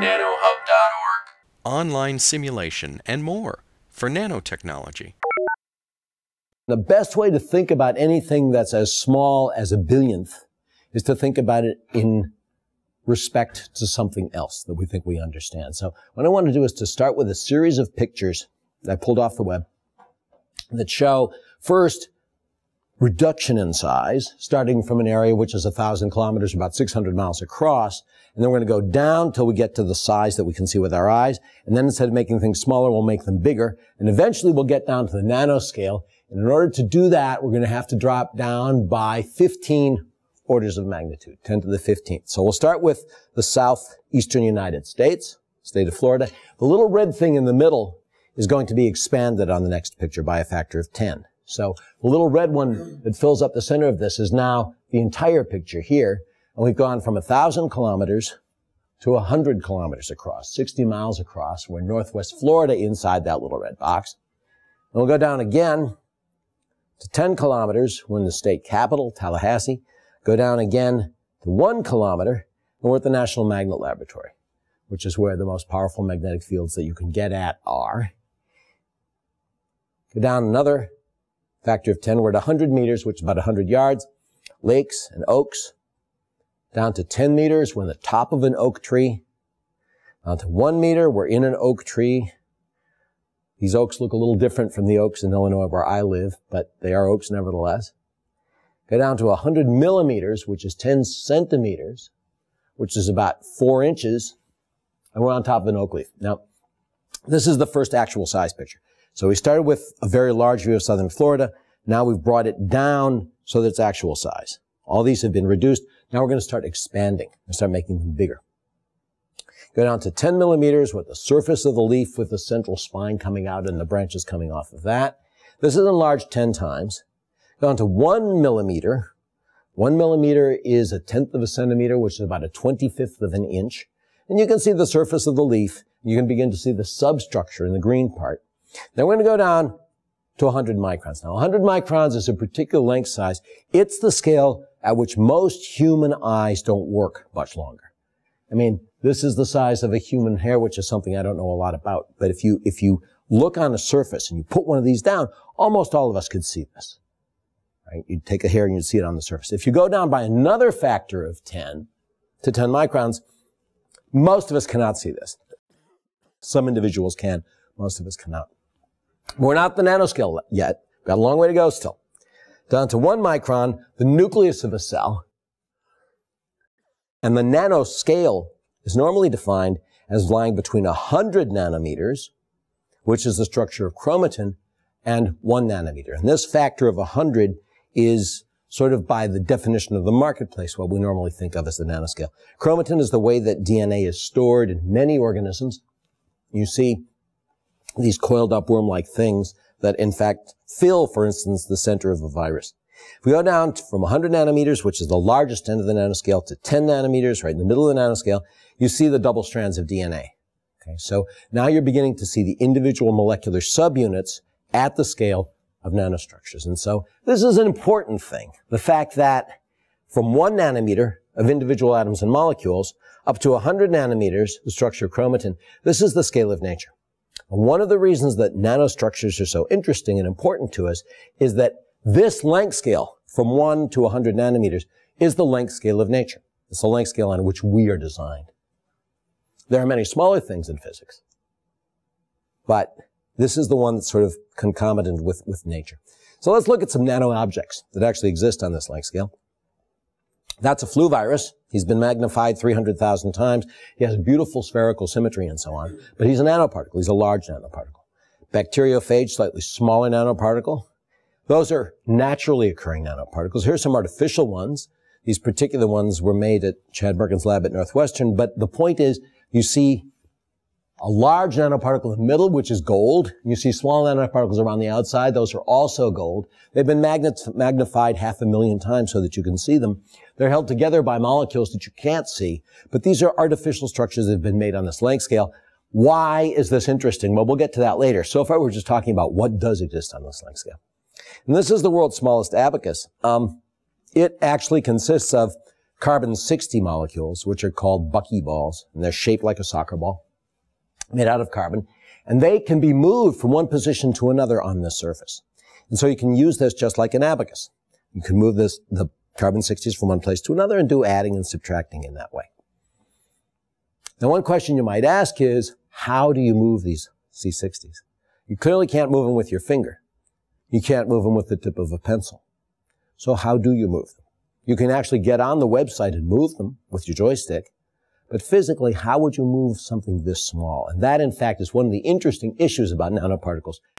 nanohub.org. Online simulation and more for nanotechnology. The best way to think about anything that's as small as a billionth is to think about it in respect to something else that we think we understand. So what I want to do is to start with a series of pictures that I pulled off the web that show first reduction in size, starting from an area which is a thousand kilometers, about 600 miles across. And then we're going to go down till we get to the size that we can see with our eyes. And then instead of making things smaller, we'll make them bigger. And eventually we'll get down to the nanoscale. And in order to do that, we're going to have to drop down by 15 orders of magnitude, 10 to the 15th. So we'll start with the southeastern United States, state of Florida. The little red thing in the middle is going to be expanded on the next picture by a factor of 10. So the little red one that fills up the center of this is now the entire picture here. And we've gone from a thousand kilometers to a hundred kilometers across, 60 miles across. We're in northwest Florida inside that little red box. And we'll go down again to 10 kilometers. We're in the state capital, Tallahassee. Go down again to one kilometer, and we're at the National Magnet Laboratory, which is where the most powerful magnetic fields that you can get at are. Go down another factor of 10, we're at 100 meters, which is about 100 yards. Lakes and oaks. Down to 10 meters, we're in the top of an oak tree. Down to one meter, we're in an oak tree. These oaks look a little different from the oaks in Illinois where I live, but they are oaks nevertheless. Go down to 100 millimeters, which is 10 centimeters, which is about four inches, and we're on top of an oak leaf. Now, this is the first actual size picture. So we started with a very large view of southern Florida. Now we've brought it down so that it's actual size. All these have been reduced. Now we're going to start expanding and start making them bigger. Go down to 10 millimeters with the surface of the leaf with the central spine coming out and the branches coming off of that. This is enlarged 10 times. Go down to one millimeter. One millimeter is a tenth of a centimeter, which is about a 25th of an inch. And you can see the surface of the leaf. You can begin to see the substructure in the green part. Then we're going to go down to 100 microns. Now, 100 microns is a particular length size. It's the scale at which most human eyes don't work much longer. I mean, this is the size of a human hair, which is something I don't know a lot about. But if you, if you look on a surface and you put one of these down, almost all of us could see this. Right? You'd take a hair and you'd see it on the surface. If you go down by another factor of 10 to 10 microns, most of us cannot see this. Some individuals can, most of us cannot. We're not the nanoscale yet. We've Got a long way to go still. Down to one micron, the nucleus of a cell. And the nanoscale is normally defined as lying between 100 nanometers, which is the structure of chromatin, and one nanometer. And this factor of 100 is sort of by the definition of the marketplace, what we normally think of as the nanoscale. Chromatin is the way that DNA is stored in many organisms. You see these coiled up worm-like things that in fact fill, for instance, the center of a virus. If we go down from 100 nanometers, which is the largest end of the nanoscale, to 10 nanometers, right in the middle of the nanoscale, you see the double strands of DNA. Okay, so now you're beginning to see the individual molecular subunits at the scale of nanostructures. And so this is an important thing. The fact that from one nanometer of individual atoms and molecules up to 100 nanometers, the structure of chromatin, this is the scale of nature. And one of the reasons that nanostructures are so interesting and important to us is that this length scale from 1 to 100 nanometers is the length scale of nature. It's the length scale on which we are designed. There are many smaller things in physics, but this is the one that's sort of concomitant with, with nature. So let's look at some nano objects that actually exist on this length scale. That's a flu virus. He's been magnified 300,000 times. He has beautiful spherical symmetry and so on. But he's a nanoparticle. He's a large nanoparticle. Bacteriophage, slightly smaller nanoparticle. Those are naturally occurring nanoparticles. Here's some artificial ones. These particular ones were made at Chad Mirkin's lab at Northwestern. But the point is, you see a large nanoparticle in the middle, which is gold. You see small nanoparticles around the outside. Those are also gold. They've been magnified half a million times so that you can see them. They're held together by molecules that you can't see, but these are artificial structures that have been made on this length scale. Why is this interesting? Well, we'll get to that later. So far, we're just talking about what does exist on this length scale. And this is the world's smallest abacus. Um, it actually consists of carbon 60 molecules, which are called buckyballs, and they're shaped like a soccer ball, made out of carbon, and they can be moved from one position to another on the surface. And so you can use this just like an abacus. You can move this, the carbon 60s from one place to another and do adding and subtracting in that way. Now, one question you might ask is, how do you move these C60s? You clearly can't move them with your finger. You can't move them with the tip of a pencil. So how do you move them? You can actually get on the website and move them with your joystick, but physically, how would you move something this small? And that, in fact, is one of the interesting issues about nanoparticles.